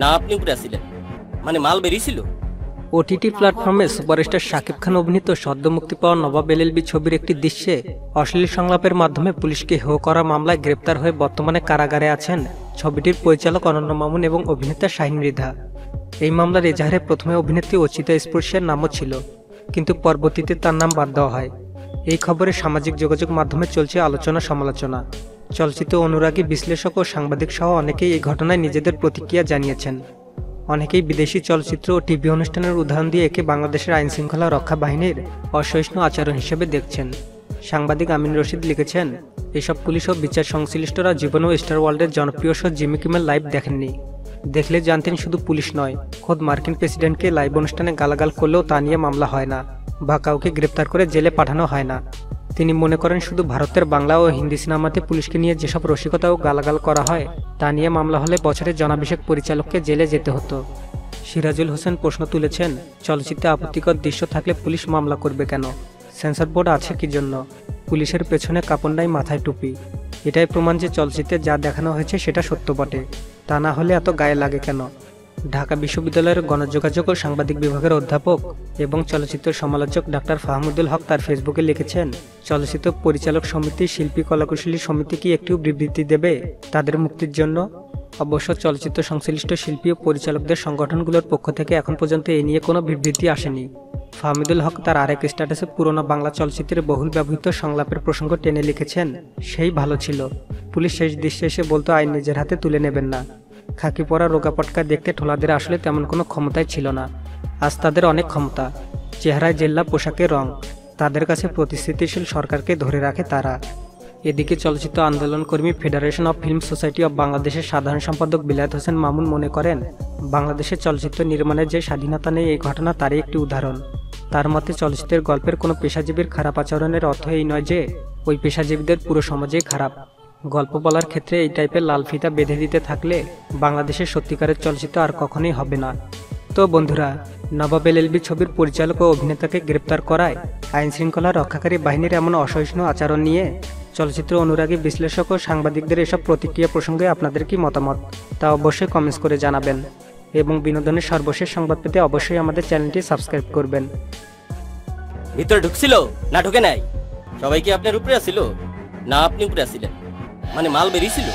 না, আপনি উপরে আসিলেন মানে মাল বেরিয়েছিল? ওটিটি প্ল্যাটফর্মে সুপারস্টার শাকিব খান অভিনীত সদ্য মুক্তি পাওয়া নবাব এলএলবি ছবির একটি দৃশ্যে অশ্লীল সংলাপের মাধ্যমে পুলিশকে হেয় করা মামলায় গ্রেপ্তার হয়ে বর্তমানে কারাগারে আছেন ছবিটির পরিচালক অনন্য মামুন এবং অভিনেতা শাহিন মৃধা। এই মামলার এজাহারে প্রথমে অভিনেত্রী অচিতা স্পর্শের নামও ছিল, কিন্তু পরবর্তীতে তার নাম বাদ দেওয়া হয়। এই খবরে সামাজিক যোগাযোগ মাধ্যমে চলছে আলোচনা সমালোচনা চলচ্চিত্র অনুরাগী বিশ্লেষক ও সাংবাদিক সহ অনেকেই এই ঘটনায় নিজেদের প্রতিক্রিয়া জানিয়েছেন। অনেকেই বিদেশি চলচ্চিত্র ও টিভি অনুষ্ঠানের উদাহরণ দিয়ে একে বাংলাদেশের আইন শৃঙ্খলা রক্ষা বাহিনীর অসহিষ্ণু আচরণ হিসেবে দেখছেন। সাংবাদিক আমিন রশিদ লিখেছেন, এসব পুলিশ ও বিচার সংশ্লিষ্টরা জীবন ও স্টার ওয়ার্ল্ডের জনপ্রিয় শো জিমি কিমের লাইভ দেখেননি। দেখলে জানতেন শুধু পুলিশ নয়, খোদ মার্কিন প্রেসিডেন্টকে লাইভ অনুষ্ঠানে গালাগাল করলেও তা নিয়ে মামলা হয় না, বা কাউকে গ্রেপ্তার করে জেলে পাঠানো হয় না। তিনি মনে করেন শুধু ভারতের বাংলা ও হিন্দি সিনেমাতে পুলিশকে নিয়ে যেসব রসিকতা ও গালাগাল করা হয়, তা নিয়ে মামলা হলে বছরের জনাভিষেক পরিচালককে জেলে যেতে হতো। সিরাজুল হোসেন প্রশ্ন তুলেছেন, চলচ্চিত্রে আপত্তিকর দৃশ্য থাকলে পুলিশ মামলা করবে কেন? সেন্সর বোর্ড আছে কি জন্য? পুলিশের পেছনে কাপড় নাই মাথায় টুপি। এটাই প্রমাণ যে চলচ্চিত্রে যা দেখানো হয়েছে সেটা সত্য বটে। তা না হলে এত গায়ে লাগে কেন? ঢাকা বিশ্ববিদ্যালয়ের গণযোগাযোগ ও সাংবাদিক বিভাগের অধ্যাপক এবং চলচ্চিত্র সমালোচক ডাক্তার ফাহমুদুল হক তার ফেসবুকে লিখেছেন, চলচ্চিত্র পরিচালক সমিতি, শিল্পী, কলাকুশলী সমিতি কি একটু বিবৃতি দেবে? তাদের মুক্তির জন্য? অবশ্য চলচ্চিত্র সংশ্লিষ্ট শিল্পী ও পরিচালকদের সংগঠনগুলোর পক্ষ থেকে এখন পর্যন্ত এ নিয়ে কোনো বিবৃতি আসেনি। ফাহমিদুল হক তার আরেক স্ট্যাটাসে পুরনো বাংলা চলচ্চিত্রের বহুল ব্যবহৃত সংলাপের প্রসঙ্গ টেনে লিখেছেন, সেই ভালো ছিল। পুলিশ শেষ দৃশ্যে এসে বলতো, আইন নিজের হাতে তুলে নেবেন না। খাকি পরা রোগাপটকা দেখতে ঠোলাদের আসলে তেমন কোনো ক্ষমতাই ছিল না। আজ তাদের অনেক ক্ষমতা। চেহারায় জেল্লা পোশাকের রং। তাদের কাছে প্রতিশ্রুতিশীল সরকারকে ধরে রাখে তারা। এদিকে চলচ্চিত্র আন্দোলনকর্মী federation of film society of বাংলাদেশের সাধারণ সম্পাদক বিলায়ত হোসেন মামুন মনে করেন, বাংলাদেশের চলচ্চিত্র নির্মাণের যে স্বাধীনতা নেই এই ঘটনা তারই একটি উদাহরণ। তার মতে চলচ্চিত্রের গল্পের কোনো পেশাজীবীর খারাপ আচরণের অর্থ এই নয় যে, ওই পেশাজীবীদের পুরো সমাজেই খারাপ। গল্প বলার ক্ষেত্রে এই টাইপের লাল ফিতা বেঁধে দিতে থাকলে বাংলাদেশের সত্যিকারের চলচ্চিত্র আর কখনোই হবে না। তো বন্ধুরা, নবাব এলএলবি ছবির পরিচালক ও অভিনেতাকে গ্রেপ্তার করায় আইন শৃঙ্খলা রক্ষাকারী বাহিনীর এমন অসহিষ্ণু আচরণ নিয়ে চলচ্চিত্র অনুরাগী বিশ্লেষক ও সাংবাদিকদের এসব প্রতিক্রিয়া প্রসঙ্গে আপনাদের কি মতামত, তা অবশ্যই কমেন্টস করে জানাবেন। এবং বিনোদনের সর্বশেষ সংবাদ পেতে অবশ্যই আমাদের চ্যানেলটি সাবস্ক্রাইব করবেন। ভিতরে ঢুকছিল? না ঢুকে নাই। সবাই কি আপনার উপরে আসিল না, আপনি উপরে আসিলেন মানে মাল বেরিয়েছিল?